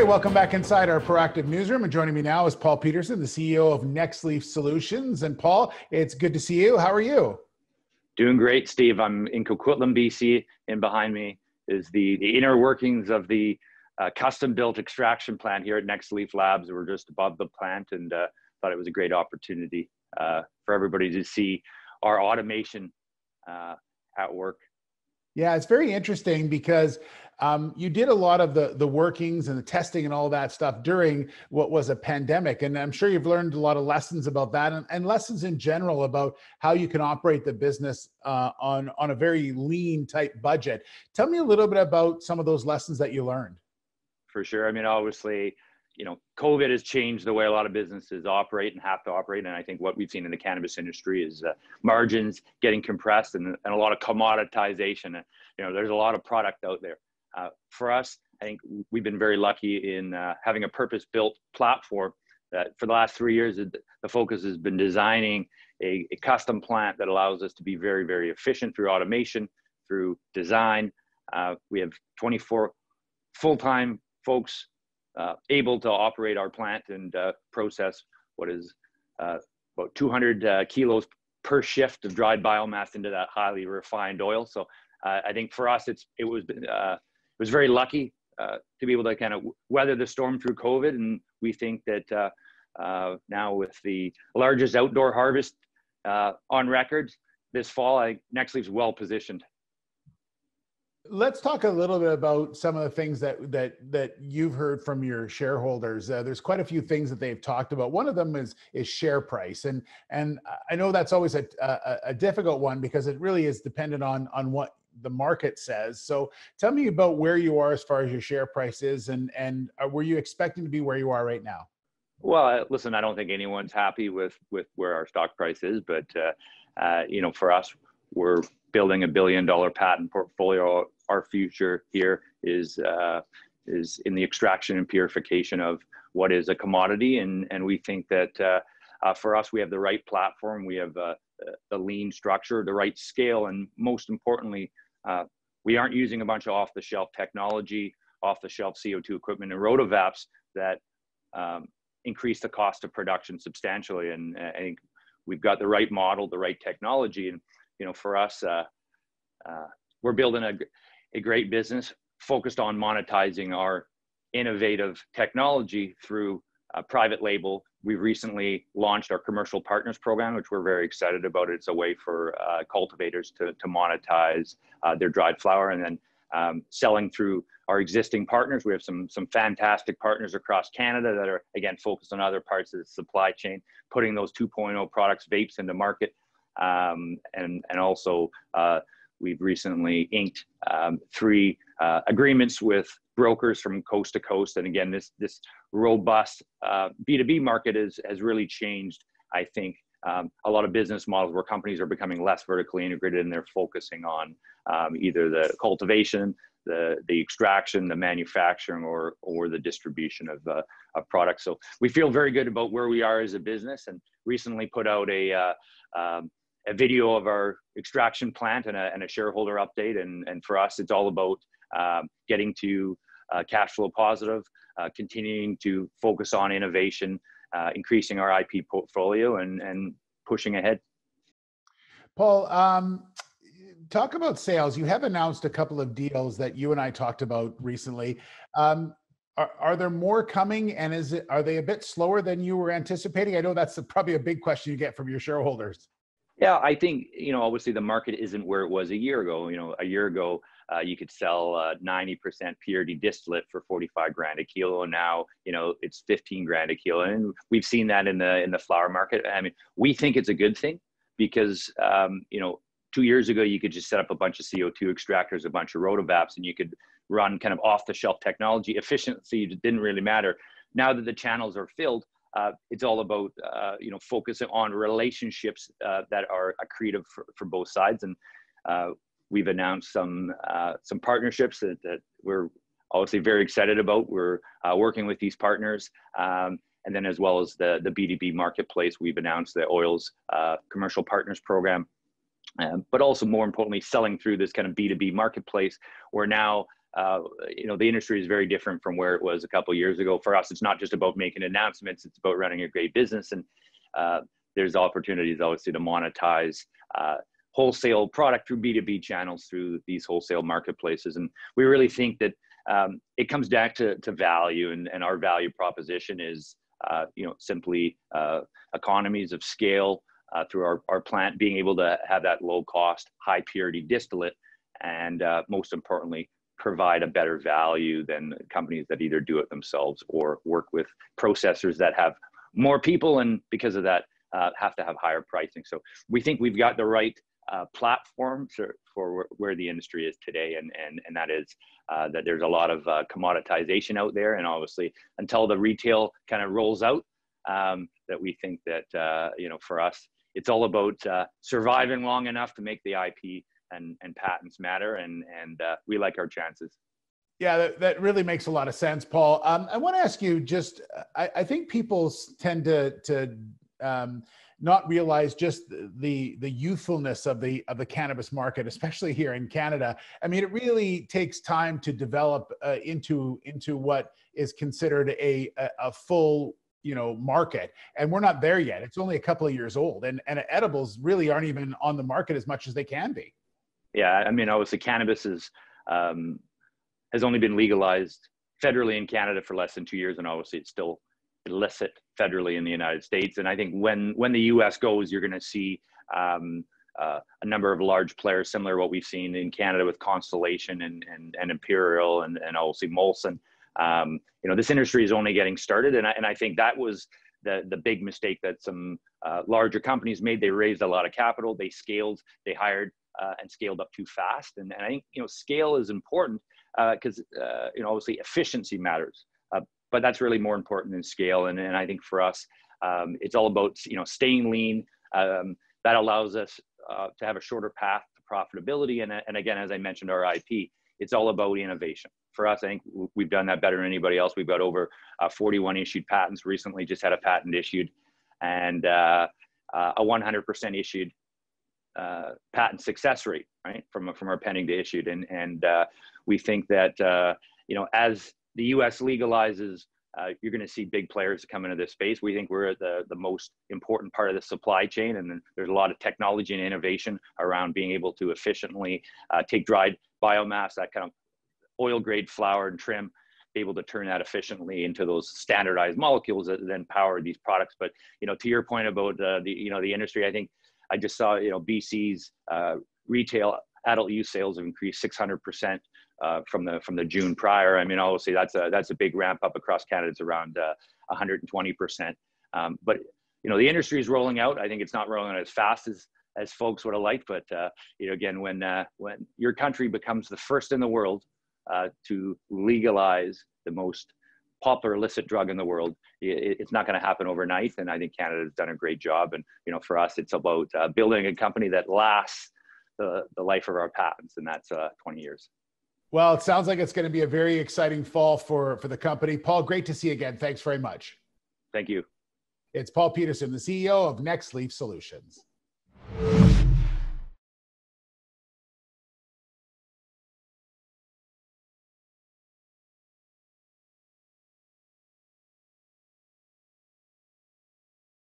right, welcome back inside our proactive newsroom. And joining me now is Paul Pedersen, the CEO of Nextleaf Solutions. And Paul, it's good to see you. How are you? Doing great, Steve. I'm in Coquitlam, BC, and behind me is the, the inner workings of the uh, custom built extraction plant here at Nextleaf Labs. We're just above the plant and uh, thought it was a great opportunity uh, for everybody to see our automation uh, at work. Yeah, it's very interesting because um, you did a lot of the the workings and the testing and all that stuff during what was a pandemic, and I'm sure you've learned a lot of lessons about that and, and lessons in general about how you can operate the business uh, on on a very lean type budget. Tell me a little bit about some of those lessons that you learned. For sure. I mean, obviously, you know, COVID has changed the way a lot of businesses operate and have to operate. And I think what we've seen in the cannabis industry is uh, margins getting compressed and, and a lot of commoditization. And you know, there's a lot of product out there. Uh, for us, I think we've been very lucky in uh, having a purpose-built platform that for the last three years, the focus has been designing a, a custom plant that allows us to be very, very efficient through automation, through design. Uh, we have 24 full-time folks uh, able to operate our plant and uh, process what is uh, about 200 uh, kilos per shift of dried biomass into that highly refined oil. So uh, I think for us, it's it was uh, was very lucky uh, to be able to kind of weather the storm through COVID, and we think that uh, uh, now with the largest outdoor harvest on record this fall, I, Nextleaf's well positioned Let's talk a little bit about some of the things that that that you've heard from your shareholders. Uh, there's quite a few things that they've talked about. One of them is is share price, and and I know that's always a, a, a difficult one because it really is dependent on on what the market says. So tell me about where you are as far as your share price is, and and uh, were you expecting to be where you are right now? Well, listen, I don't think anyone's happy with with where our stock price is, but uh, uh, you know, for us, we're building a billion dollar patent portfolio our future here is uh, is in the extraction and purification of what is a commodity, and and we think that uh, uh, for us we have the right platform, we have the lean structure, the right scale, and most importantly, uh, we aren't using a bunch of off the shelf technology, off the shelf CO2 equipment and rotovaps that um, increase the cost of production substantially. And I think we've got the right model, the right technology, and you know for us. Uh, uh, we're building a, a great business focused on monetizing our innovative technology through a private label. We recently launched our commercial partners program, which we're very excited about. It's a way for uh, cultivators to, to monetize uh, their dried flower and then um, selling through our existing partners. We have some, some fantastic partners across Canada that are, again, focused on other parts of the supply chain, putting those 2.0 products, vapes into market, um, and, and also uh, We've recently inked um, three uh, agreements with brokers from coast to coast. And again, this, this robust uh, B2B market is, has really changed, I think, um, a lot of business models where companies are becoming less vertically integrated and they're focusing on um, either the cultivation, the, the extraction, the manufacturing, or, or the distribution of, uh, of products. So we feel very good about where we are as a business and recently put out a, uh, um, a video of our extraction plant and a, and a shareholder update. And, and for us, it's all about um, getting to uh, cash flow positive, uh, continuing to focus on innovation, uh, increasing our IP portfolio, and, and pushing ahead. Paul, um, talk about sales. You have announced a couple of deals that you and I talked about recently. Um, are, are, there more coming, and is it are they a bit slower than you were anticipating? I know that's a, probably a big question you get from your shareholders. Yeah, I think you know obviously the market isn't where it was a year ago. You know, a year ago uh, you could sell uh, 90% purity distillate for 45 grand a kilo. Now you know it's 15 grand a kilo, and we've seen that in the in the flower market. I mean, we think it's a good thing because um, you know two years ago you could just set up a bunch of CO2 extractors, a bunch of rotovaps, and you could run kind of off the shelf technology. Efficiency didn't really matter. Now that the channels are filled, uh, it's all about uh, you know focusing on relationships uh, that are accretive for, for both sides and uh, we've announced some uh, some partnerships that, that we're obviously very excited about. We're uh, working with these partners um, and then as well as the the b2b marketplace we've announced the oils commercial partners program. Um, but also more importantly selling through this kind of b2b marketplace where now uh, you know, the industry is very different from where it was a couple years ago. For us, it's not just about making announcements; it's about running a great business, and uh, there's opportunities obviously to monetize uh, wholesale product through B2B channels through these wholesale marketplaces. And we really think that um, it comes back to, to value, and, and our value proposition is, uh, you know, simply uh, economies of scale uh, through our, our plant being able to have that low cost, high purity distillate, and uh, most importantly, provide a better value than companies that either do it themselves or work with processors that have more people and because of that uh, have to have higher pricing. So we think we've got the right uh, platform for, for where the industry is today, and and and that is uh, that there's a lot of uh, commoditization out there, and obviously until the retail kind of rolls out, um, that we think that uh, you know for us it's all about uh, surviving long enough to make the IP and and patents matter, and and uh, we like our chances. Yeah, that, that really makes a lot of sense, Paul. Um, I want to ask you just, I, I think people tend to to um, not realize just the the youthfulness of the of the cannabis market, especially here in Canada. I mean, it really takes time to develop uh, into into what is considered a, a, a full you know market. And we're not there yet. It's only a couple of years old and and edibles really aren't even on the market as much as they can be. Yeah i mean obviously cannabis is um, has only been legalized federally in canada for less than two years and obviously it's still illicit federally in the United States. And I think when when the U.S. goes, you're going to see um, uh, a number of large players, similar to what we've seen in Canada with Constellation and and, and Imperial and and obviously Molson. Um, you know, this industry is only getting started, and I, and I think that was the the big mistake that some uh, larger companies made. They raised a lot of capital, they scaled, they hired. Uh, and scaled up too fast, and, and I think you know scale is important because uh, uh, you know obviously efficiency matters but that's really more important than scale. And, and I think for us, um, it's all about you know staying lean. Um, that allows us uh, to have a shorter path to profitability. And, and again, as I mentioned, our IP, it's all about innovation. For us, I think we've done that better than anybody else. We've got over uh, 41 issued patents. Recently, just had a patent issued, and uh, uh a 100% issued uh, patent success rate, right, from from our pending to issued. And and uh, we think that you know as the U.S. legalizes, uh, you're going to see big players come into this space. We think we're the the most important part of the supply chain, and then there's a lot of technology and innovation around being able to efficiently uh, take dried biomass, that kind of oil grade flower and trim, be able to turn that efficiently into those standardized molecules that then power these products. But you know, to your point about uh, the you know the industry, I think I just saw you know BC's uh, retail adult use sales have increased 600 percent uh, from the from the June prior. I mean, obviously that's a that's a big ramp up across Canada. It's around uh, 120 percent. Um, but you know, the industry is rolling out. I think it's not rolling out as fast as as folks would have liked. But uh, you know, again, when uh, when your country becomes the first in the world uh, to legalize the most popular illicit drug in the world, it's not going to happen overnight. And I think Canada has done a great job. And you know, for us, it's about uh, building a company that lasts the, the life of our patents, and that's 20 years. Well, it sounds like it's going to be a very exciting fall for, for the company. Paul, great to see you again. Thanks very much. Thank you. It's Paul Pedersen, the CEO of Nextleaf Solutions.